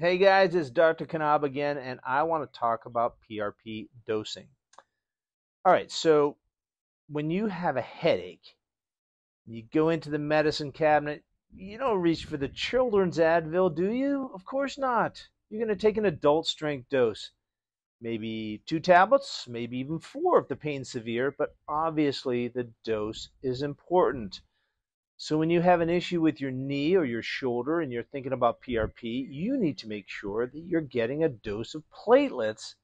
Hey guys, it's Dr. Kanab again, and I want to talk about PRP dosing. All right, so when you have a headache, you go into the medicine cabinet, you don't reach for the children's Advil, do you? Of course not. You're going to take an adult strength dose. Maybe two tablets, maybe even four if the pain's severe, but obviously the dose is important. So when you have an issue with your knee or your shoulder and you're thinking about PRP, you need to make sure that you're getting a dose of platelets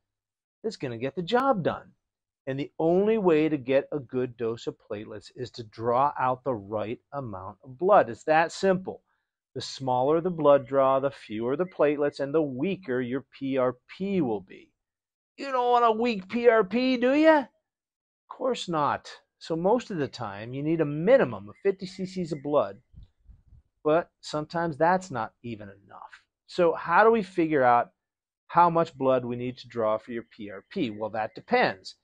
that's going to get the job done. And the only way to get a good dose of platelets is to draw out the right amount of blood. It's that simple. The smaller the blood draw, the fewer the platelets, and the weaker your PRP will be. You don't want a weak PRP, do you? Of course not. So most of the time, you need a minimum of 50 cc's of blood, but sometimes that's not even enough. So how do we figure out how much blood we need to draw for your PRP? Well, that depends.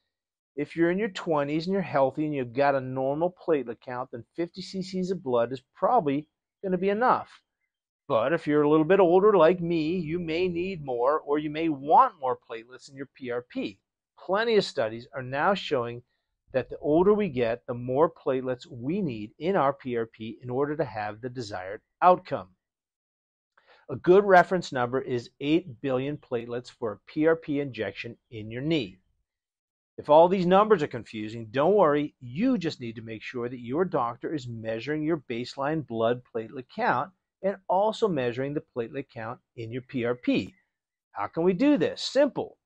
If you're in your 20s and you're healthy and you've got a normal platelet count, then 50 cc's of blood is probably going to be enough. But if you're a little bit older like me, you may need more or you may want more platelets in your PRP. Plenty of studies are now showing that the older we get, the more platelets we need in our PRP in order to have the desired outcome. A good reference number is 8 billion platelets for a PRP injection in your knee. If all these numbers are confusing, don't worry, you just need to make sure that your doctor is measuring your baseline blood platelet count and also measuring the platelet count in your PRP. How can we do this? Simple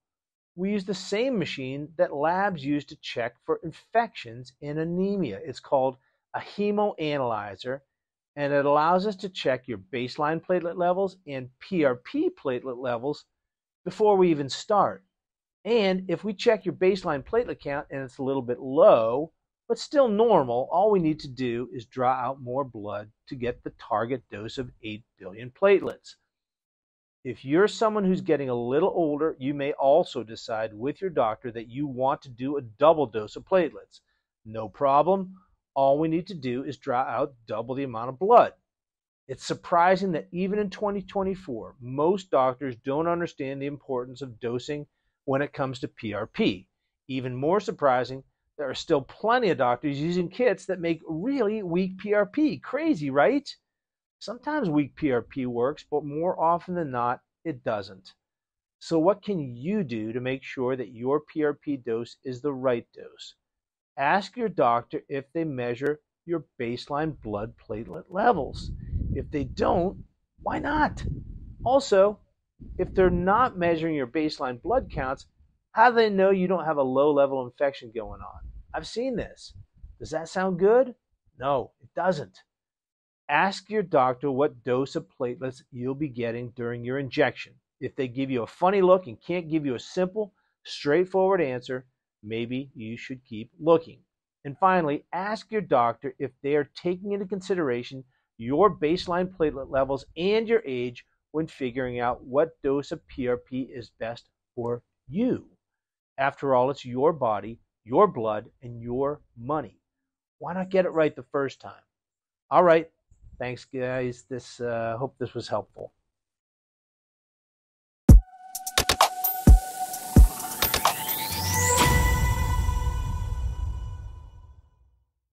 we use the same machine that labs use to check for infections and anemia. It's called a hemoanalyzer, and it allows us to check your baseline platelet levels and PRP platelet levels before we even start. And if we check your baseline platelet count and it's a little bit low, but still normal, all we need to do is draw out more blood to get the target dose of 8 billion platelets. If you're someone who's getting a little older, you may also decide with your doctor that you want to do a double dose of platelets. No problem. All we need to do is draw out double the amount of blood. It's surprising that even in 2024, most doctors don't understand the importance of dosing when it comes to PRP. Even more surprising, there are still plenty of doctors using kits that make really weak PRP. Crazy, right? Sometimes weak PRP works, but more often than not, it doesn't. So, what can you do to make sure that your PRP dose is the right dose? Ask your doctor if they measure your baseline blood platelet levels. If they don't, why not? Also, if they're not measuring your baseline blood counts, how do they know you don't have a low level infection going on? I've seen this. Does that sound good? No, it doesn't. Ask your doctor what dose of platelets you'll be getting during your injection. If they give you a funny look and can't give you a simple, straightforward answer, maybe you should keep looking. And finally, ask your doctor if they are taking into consideration your baseline platelet levels and your age when figuring out what dose of PRP is best for you. After all, it's your body, your blood, and your money. Why not get it right the first time? All right, Thanks, guys. This uh, hope this was helpful.